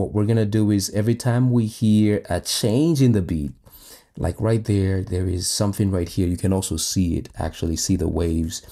what we're gonna do is every time we hear a change in the beat, like right there, there is something right here. You can also see it, actually see the waves.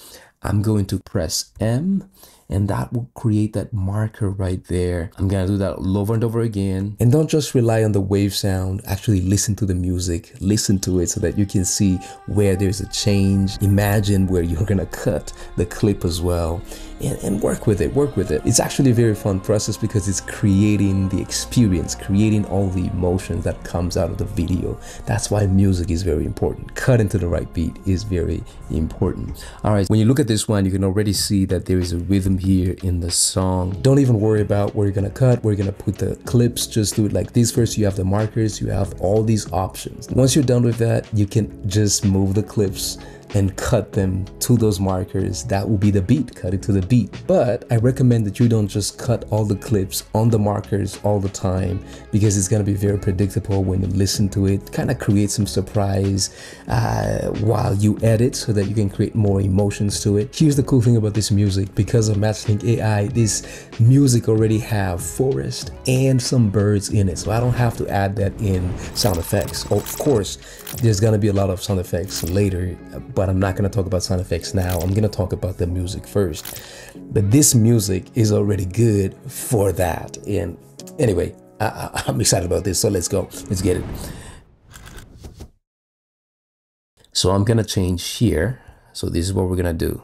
I'm going to press M and that will create that marker right there. I'm gonna do that over and over again. And don't just rely on the wave sound, actually listen to the music, listen to it so that you can see where there's a change. Imagine where you're gonna cut the clip as well and, and work with it, work with it. It's actually a very fun process because it's creating the experience, creating all the emotions that comes out of the video. That's why music is very important. Cut into the right beat is very important. All right, when you look at this one, you can already see that there is a rhythm here in the song. Don't even worry about where you're gonna cut, where you're gonna put the clips. Just do it like this first. You have the markers, you have all these options. Once you're done with that, you can just move the clips and cut them to those markers. That will be the beat, cut it to the beat. But I recommend that you don't just cut all the clips on the markers all the time because it's gonna be very predictable when you listen to it. Kind of create some surprise uh, while you edit so that you can create more emotions to it. Here's the cool thing about this music. Because of Matchlink AI, this music already have forest and some birds in it. So I don't have to add that in sound effects. Of course, there's gonna be a lot of sound effects later but I'm not going to talk about sound effects now. I'm going to talk about the music first. But this music is already good for that. And anyway, I, am excited about this. So let's go. Let's get it. So I'm going to change here. So this is what we're going to do.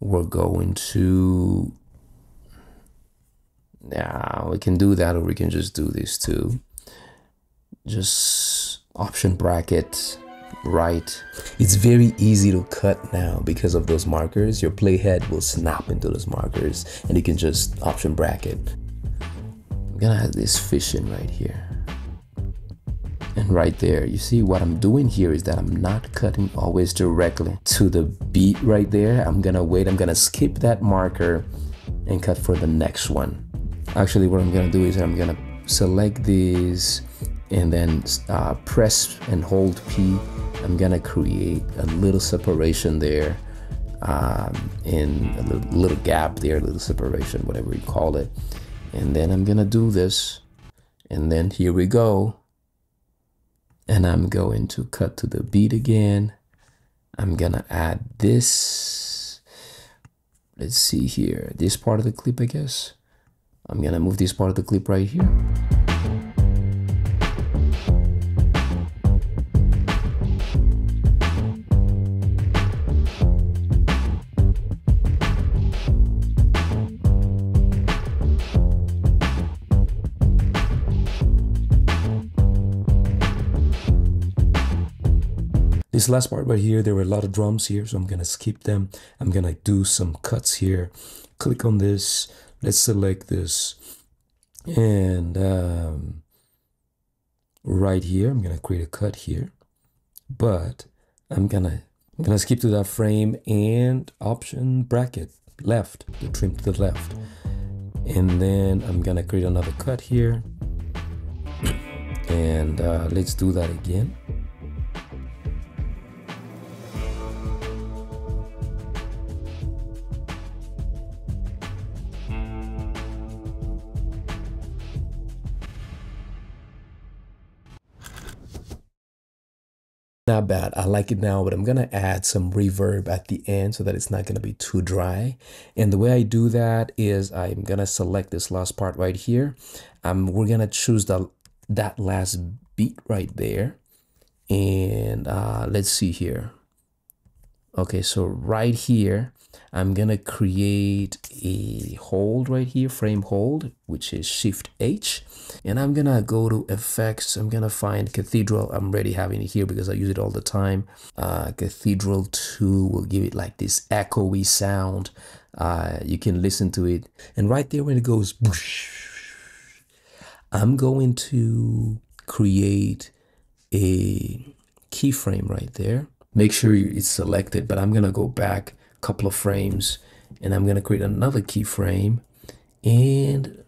We're going to now we can do that or we can just do this too. Just option bracket right. It's very easy to cut now because of those markers. Your playhead will snap into those markers and you can just option bracket. I'm gonna have this fishing right here. And right there, you see what I'm doing here is that I'm not cutting always directly to the beat right there. I'm gonna wait, I'm gonna skip that marker and cut for the next one. Actually, what I'm gonna do is I'm gonna select these and then uh, press and hold P I'm gonna create a little separation there um, in a little, little gap there, a little separation, whatever you call it. And then I'm gonna do this. And then here we go. And I'm going to cut to the beat again. I'm gonna add this. Let's see here, this part of the clip, I guess. I'm gonna move this part of the clip right here. This last part right here, there were a lot of drums here, so I'm gonna skip them. I'm gonna do some cuts here. Click on this, let's select this. And um, right here, I'm gonna create a cut here. But I'm gonna I'm gonna skip to that frame and option bracket left, the trim to the left. And then I'm gonna create another cut here. And uh, let's do that again. Not bad. I like it now, but I'm going to add some reverb at the end so that it's not going to be too dry. And the way I do that is I'm going to select this last part right here. Um, we're going to choose the that last beat right there. And uh, let's see here. Okay, so right here, I'm gonna create a hold right here, frame hold, which is Shift H. And I'm gonna go to effects. I'm gonna find Cathedral. I'm already having it here because I use it all the time. Uh, Cathedral 2 will give it like this echoey sound. Uh, you can listen to it. And right there when it goes, I'm going to create a keyframe right there. Make sure it's selected, but I'm gonna go back a couple of frames and I'm to create another keyframe and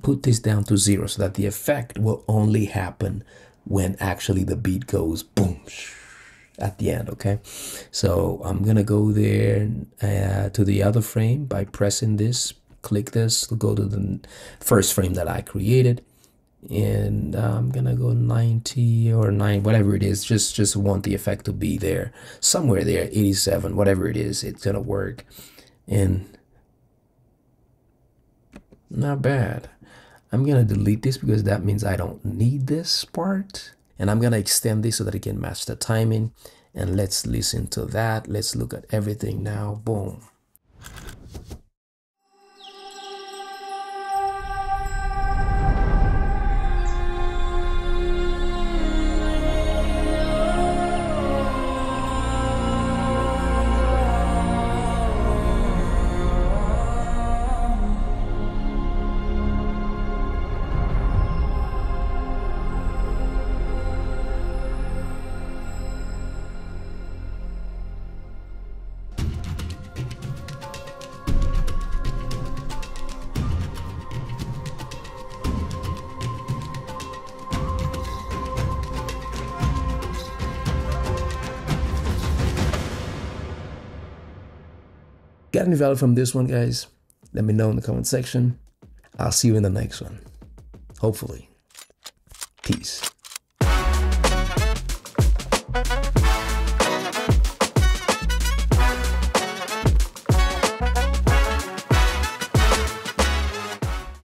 put this down to zero so that the effect will only happen when actually the beat goes boom at the end okay? So I'm gonna go there uh, to the other frame by pressing this click this go to the first frame that I created and uh, I'm gonna go 90 or 9 whatever it is just just want the effect to be there. Somewhere there 87 whatever it is it's gonna work. And not bad. I'm gonna delete this because that means I don't need this part. And I'm gonna extend this so that it can match the timing. And let's listen to that. Let's look at everything now. Boom Got any value from this one, guys? Let me know in the comment section. I'll see you in the next one. Hopefully.